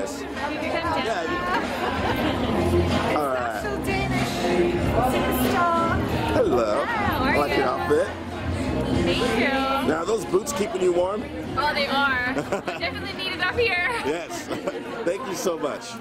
Yes. Yeah. All right. Danish. Hello. How are I like you? your outfit. Thank you. Now, are those boots keeping you warm? Oh, they are. Definitely need it up here. Yes. Thank you so much.